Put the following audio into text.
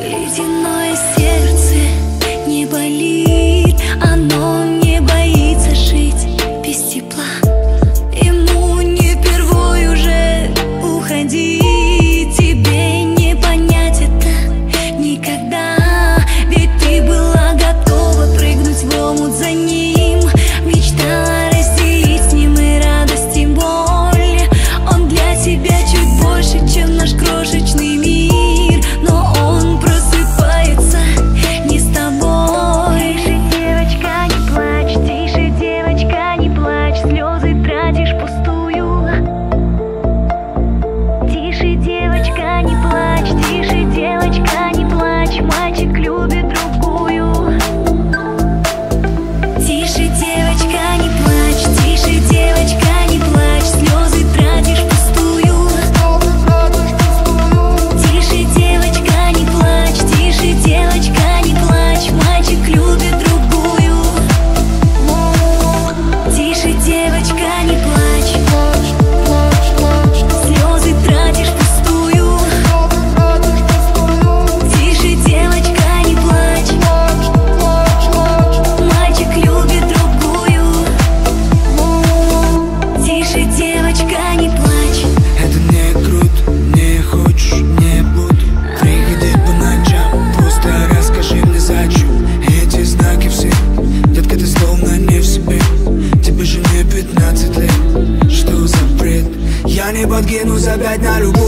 Ледяное сердце не болит. подкинусь опять на любовь,